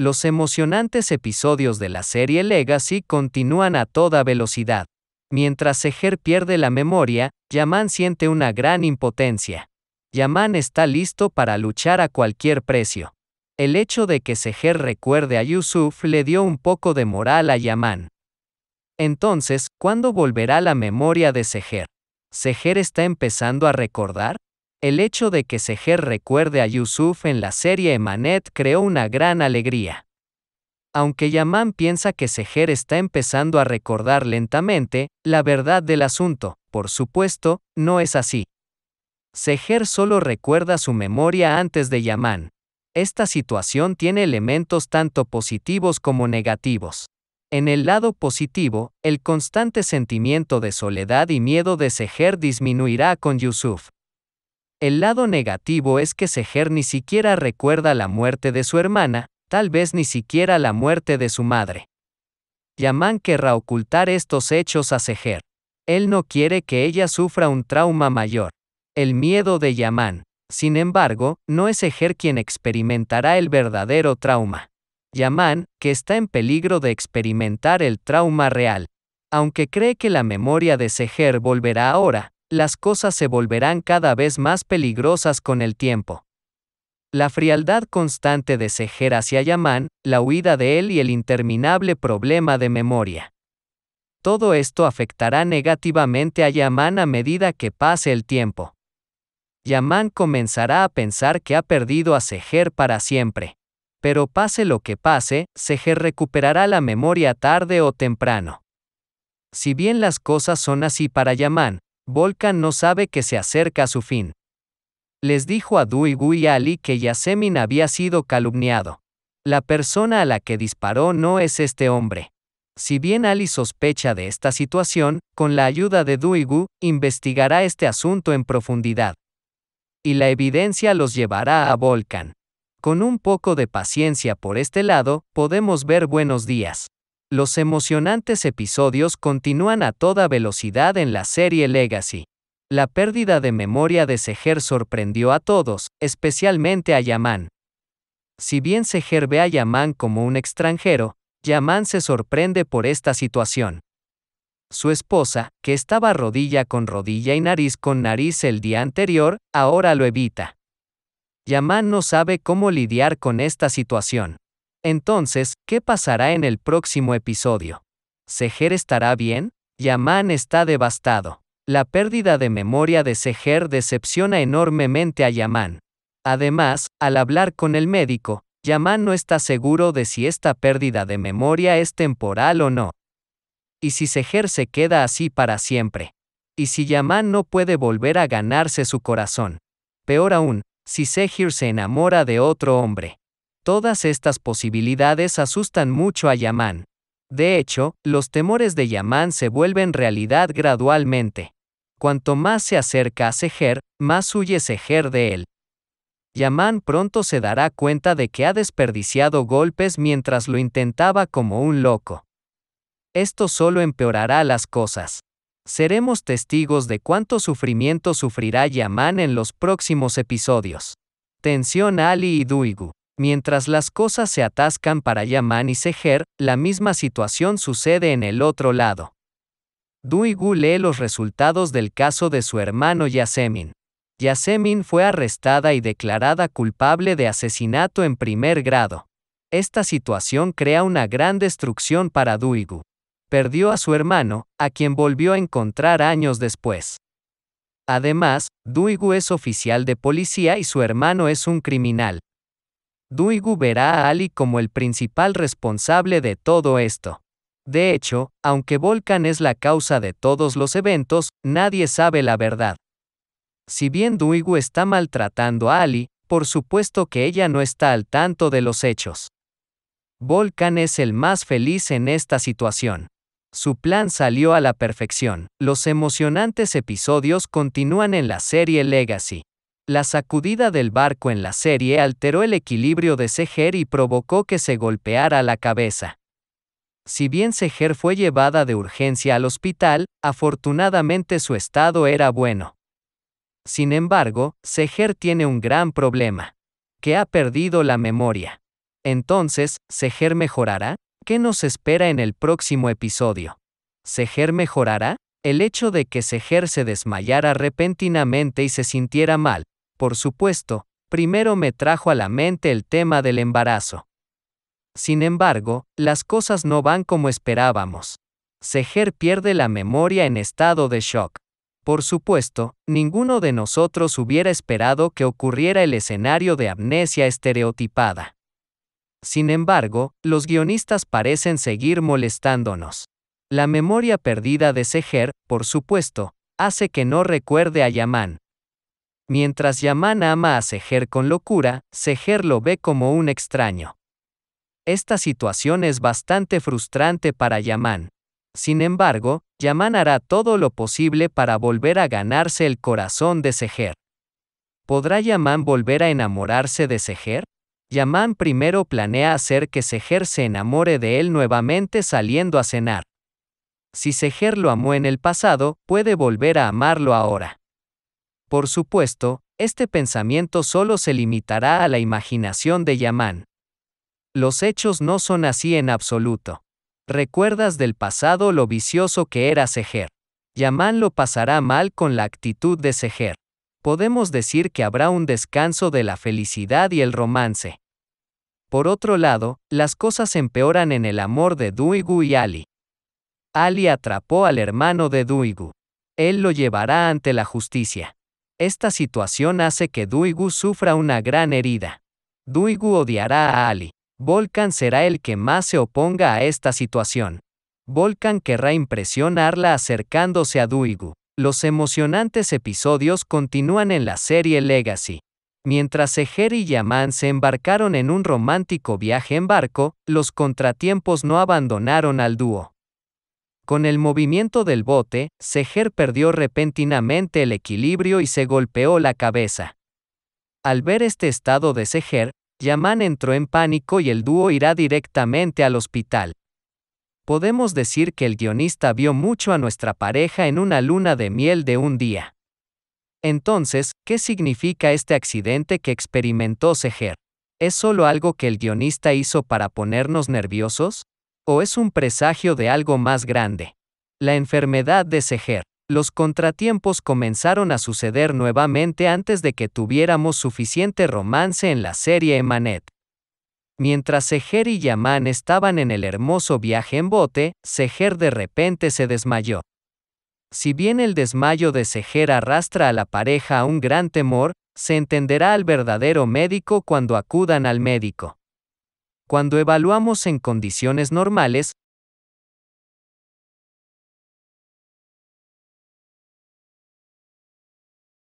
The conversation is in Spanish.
Los emocionantes episodios de la serie Legacy continúan a toda velocidad. Mientras Seher pierde la memoria, Yaman siente una gran impotencia. Yaman está listo para luchar a cualquier precio. El hecho de que Seher recuerde a Yusuf le dio un poco de moral a Yaman. Entonces, ¿cuándo volverá la memoria de Seher? ¿Seher está empezando a recordar? El hecho de que Seher recuerde a Yusuf en la serie Emanet creó una gran alegría. Aunque Yaman piensa que Seher está empezando a recordar lentamente, la verdad del asunto, por supuesto, no es así. Seher solo recuerda su memoria antes de Yaman. Esta situación tiene elementos tanto positivos como negativos. En el lado positivo, el constante sentimiento de soledad y miedo de Seher disminuirá con Yusuf. El lado negativo es que Seher ni siquiera recuerda la muerte de su hermana, tal vez ni siquiera la muerte de su madre. Yaman querrá ocultar estos hechos a Seher. Él no quiere que ella sufra un trauma mayor. El miedo de Yaman, sin embargo, no es Ejer quien experimentará el verdadero trauma. Yaman, que está en peligro de experimentar el trauma real. Aunque cree que la memoria de Seher volverá ahora, las cosas se volverán cada vez más peligrosas con el tiempo. La frialdad constante de Seher hacia Yaman, la huida de él y el interminable problema de memoria. Todo esto afectará negativamente a Yaman a medida que pase el tiempo. Yaman comenzará a pensar que ha perdido a Seher para siempre. Pero pase lo que pase, Seher recuperará la memoria tarde o temprano. Si bien las cosas son así para Yaman, Volkan no sabe que se acerca a su fin. Les dijo a Duigu y Ali que Yasemin había sido calumniado. La persona a la que disparó no es este hombre. Si bien Ali sospecha de esta situación, con la ayuda de Duigu, investigará este asunto en profundidad y la evidencia los llevará a Volcan. Con un poco de paciencia por este lado, podemos ver buenos días. Los emocionantes episodios continúan a toda velocidad en la serie Legacy. La pérdida de memoria de Seher sorprendió a todos, especialmente a Yaman. Si bien Seher ve a Yaman como un extranjero, Yaman se sorprende por esta situación. Su esposa, que estaba rodilla con rodilla y nariz con nariz el día anterior, ahora lo evita. Yaman no sabe cómo lidiar con esta situación. Entonces, ¿qué pasará en el próximo episodio? ¿Seher estará bien? Yaman está devastado. La pérdida de memoria de Seher decepciona enormemente a Yaman. Además, al hablar con el médico, Yaman no está seguro de si esta pérdida de memoria es temporal o no. ¿Y si Seher se queda así para siempre? ¿Y si Yaman no puede volver a ganarse su corazón? Peor aún, si Seher se enamora de otro hombre. Todas estas posibilidades asustan mucho a Yaman. De hecho, los temores de Yaman se vuelven realidad gradualmente. Cuanto más se acerca a Seher, más huye Seher de él. Yaman pronto se dará cuenta de que ha desperdiciado golpes mientras lo intentaba como un loco. Esto solo empeorará las cosas. Seremos testigos de cuánto sufrimiento sufrirá Yaman en los próximos episodios. Tensión Ali y Duigu. Mientras las cosas se atascan para Yaman y Seher, la misma situación sucede en el otro lado. Duigu lee los resultados del caso de su hermano Yasemin. Yasemin fue arrestada y declarada culpable de asesinato en primer grado. Esta situación crea una gran destrucción para Duigu perdió a su hermano, a quien volvió a encontrar años después. Además, Duigu es oficial de policía y su hermano es un criminal. Duigu verá a Ali como el principal responsable de todo esto. De hecho, aunque Volcan es la causa de todos los eventos, nadie sabe la verdad. Si bien Duigu está maltratando a Ali, por supuesto que ella no está al tanto de los hechos. Volcan es el más feliz en esta situación. Su plan salió a la perfección. Los emocionantes episodios continúan en la serie Legacy. La sacudida del barco en la serie alteró el equilibrio de Seher y provocó que se golpeara la cabeza. Si bien Seher fue llevada de urgencia al hospital, afortunadamente su estado era bueno. Sin embargo, Seher tiene un gran problema. Que ha perdido la memoria. Entonces, ¿Seher mejorará? ¿Qué nos espera en el próximo episodio? ¿Seher mejorará? El hecho de que Seher se desmayara repentinamente y se sintiera mal, por supuesto, primero me trajo a la mente el tema del embarazo. Sin embargo, las cosas no van como esperábamos. Seher pierde la memoria en estado de shock. Por supuesto, ninguno de nosotros hubiera esperado que ocurriera el escenario de amnesia estereotipada. Sin embargo, los guionistas parecen seguir molestándonos. La memoria perdida de Seher, por supuesto, hace que no recuerde a Yaman. Mientras Yaman ama a Seher con locura, Seher lo ve como un extraño. Esta situación es bastante frustrante para Yaman. Sin embargo, Yaman hará todo lo posible para volver a ganarse el corazón de Seher. ¿Podrá Yaman volver a enamorarse de Seher? Yaman primero planea hacer que Seher se enamore de él nuevamente saliendo a cenar. Si Seher lo amó en el pasado, puede volver a amarlo ahora. Por supuesto, este pensamiento solo se limitará a la imaginación de Yaman. Los hechos no son así en absoluto. Recuerdas del pasado lo vicioso que era Seher. Yaman lo pasará mal con la actitud de Seher. Podemos decir que habrá un descanso de la felicidad y el romance. Por otro lado, las cosas empeoran en el amor de Duigu y Ali. Ali atrapó al hermano de Duigu. Él lo llevará ante la justicia. Esta situación hace que Duigu sufra una gran herida. Duigu odiará a Ali. Volkan será el que más se oponga a esta situación. Volkan querrá impresionarla acercándose a Duigu. Los emocionantes episodios continúan en la serie Legacy. Mientras Seher y Yaman se embarcaron en un romántico viaje en barco, los contratiempos no abandonaron al dúo. Con el movimiento del bote, Seher perdió repentinamente el equilibrio y se golpeó la cabeza. Al ver este estado de Seher, Yaman entró en pánico y el dúo irá directamente al hospital. Podemos decir que el guionista vio mucho a nuestra pareja en una luna de miel de un día. Entonces, ¿qué significa este accidente que experimentó Seher? ¿Es solo algo que el guionista hizo para ponernos nerviosos? ¿O es un presagio de algo más grande? La enfermedad de Seher. Los contratiempos comenzaron a suceder nuevamente antes de que tuviéramos suficiente romance en la serie Emanet. Mientras Seher y Yaman estaban en el hermoso viaje en bote, Seher de repente se desmayó. Si bien el desmayo de Seher arrastra a la pareja a un gran temor, se entenderá al verdadero médico cuando acudan al médico. Cuando evaluamos en condiciones normales,